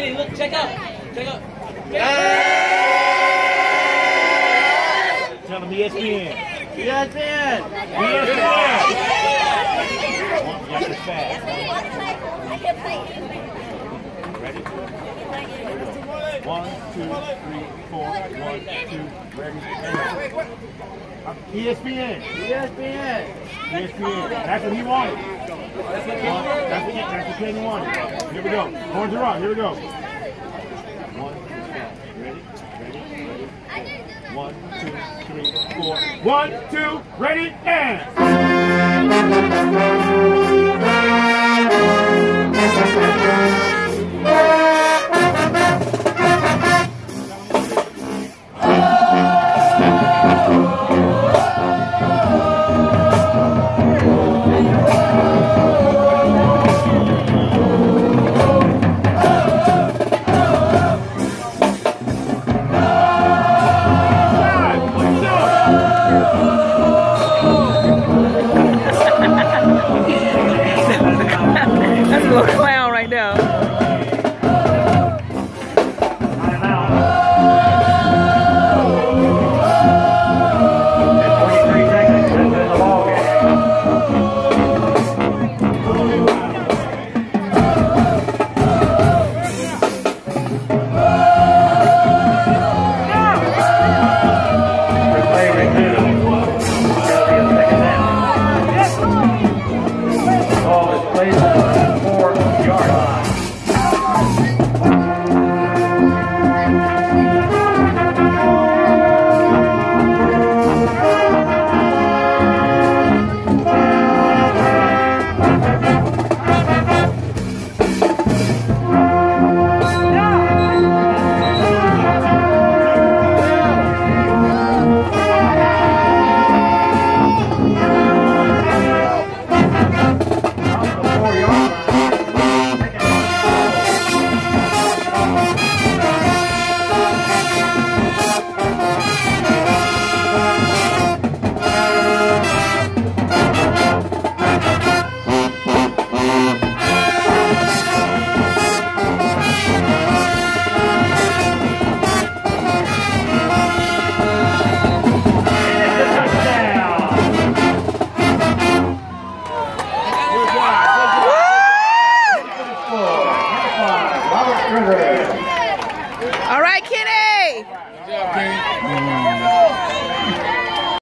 Kenny, look, check out. Check out. Tell them ESPN. ESPN. ESPN. Yes. Ready? One, two, three, four. One, two, ready, and go. ESPN. That's what he wanted. That's what, that's what, that's wanted. Here we go. Horns are on. Here we go. One, two, ready, ready, ready. One, two, three, four. One, two, ready, and. Five, All right, Kenny.